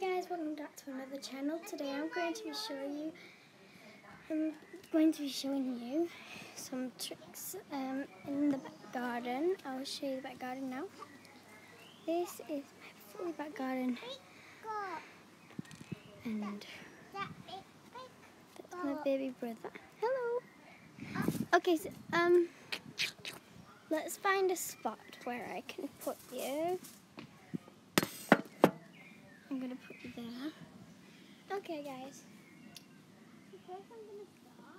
Guys, welcome back to another channel. Today I'm going to be showing you I'm going to be showing you some tricks um, in the back garden. I'll show you the back garden now. This is my fully back garden and that's my baby brother. Hello. Okay, so um let's find a spot where I can put you. I'm gonna put you there. Okay, guys. The first I'm gonna start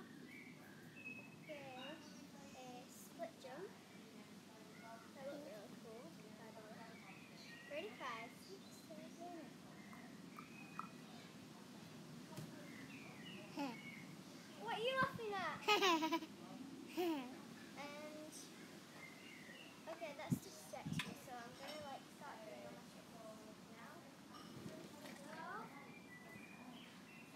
is a split jump. That looks really cool. Ready, five, six, seven. What are you laughing at? and okay, that's just sexy. So I'm gonna like start doing all my tricks now.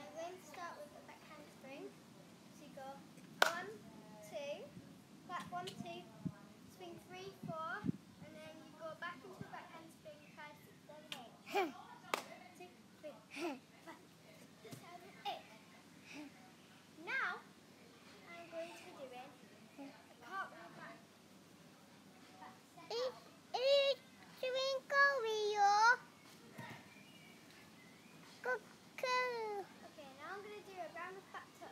I'm going to start with the back handspring. So you go one, two, back one, two, swing three, four, and then you go back into the back handspring, five, six, seven, eight. Two, three, four, five, six, seven, eight. Now, I'm going to be doing a cartwheel back. back step. Okay, now I'm going to do a round-off back tuck.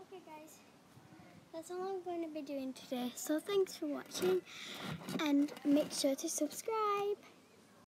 Okay guys, that's all I'm going to be doing today. So thanks for watching and make sure to subscribe.